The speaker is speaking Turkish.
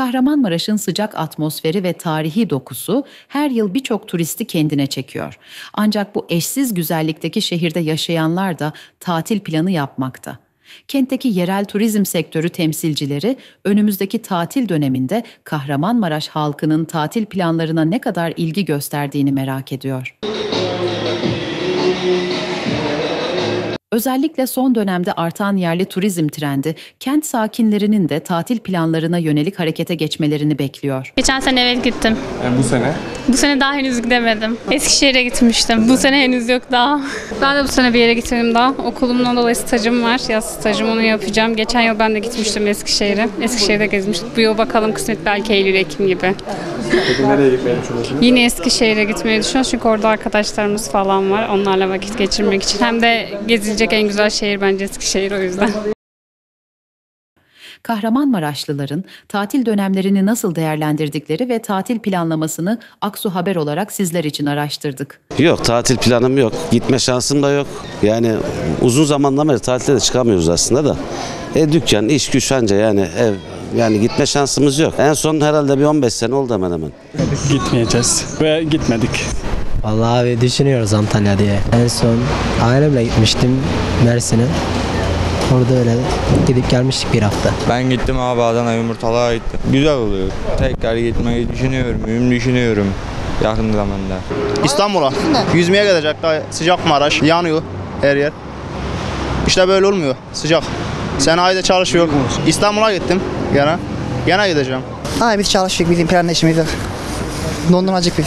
Kahramanmaraş'ın sıcak atmosferi ve tarihi dokusu her yıl birçok turisti kendine çekiyor. Ancak bu eşsiz güzellikteki şehirde yaşayanlar da tatil planı yapmakta. Kentteki yerel turizm sektörü temsilcileri önümüzdeki tatil döneminde Kahramanmaraş halkının tatil planlarına ne kadar ilgi gösterdiğini merak ediyor. Özellikle son dönemde artan yerli turizm trendi kent sakinlerinin de tatil planlarına yönelik harekete geçmelerini bekliyor. Geçen sene evet gittim. Yani bu sene Bu sene daha henüz gidemedim. Eskişehir'e gitmiştim. Bu sene henüz yok daha. Ben de bu sene bir yere gitmedim daha. Okulumdan dolayı stajım var. Yaz stajım onu yapacağım. Geçen yıl ben de gitmiştim Eskişehir'e. Eskişehir'de gezmiştik. Bu yıl bakalım kısmet belki Eylül, Ekim gibi. peki nereye gitmeyi düşünüyorsunuz? Yine Eskişehir'e gitmeyi düşünüyoruz. Çünkü orada arkadaşlarımız falan var. Onlarla vakit geçirmek için. Hem de gezilecek en güzel şehir bence Eskişehir o yüzden. Kahramanmaraşlıların tatil dönemlerini nasıl değerlendirdikleri ve tatil planlamasını Aksu Haber olarak sizler için araştırdık. Yok tatil planım yok. Gitme şansım da yok. Yani uzun zamandan beri tatilde de çıkamıyoruz aslında da. E dükkan, iş güç anca yani ev yani gitme şansımız yok. En son herhalde bir 15 sene oldu hemen hemen. Gitmeyeceğiz ve gitmedik. Vallahi abi düşünüyoruz Antalya diye. En son ailemle gitmiştim Mersin'e. Orada öyle gidip gelmiştik bir hafta. Ben gittim abi Adana yumurtalığa gittim. Güzel oluyor. Tekrar gitmeyi düşünüyorum. Mühim düşünüyorum. Yakın zamanda. İstanbul'a. Yüzmeye gidecek. Daha sıcak Maraş. Yanıyor her yer. İşte böyle olmuyor. Sıcak. Sanayide çalışıyor. İstanbul'a gittim gene. Gene gideceğim. Ha biz çalışıyoruz bizim plan işimiz yok. Dondurmacık biz.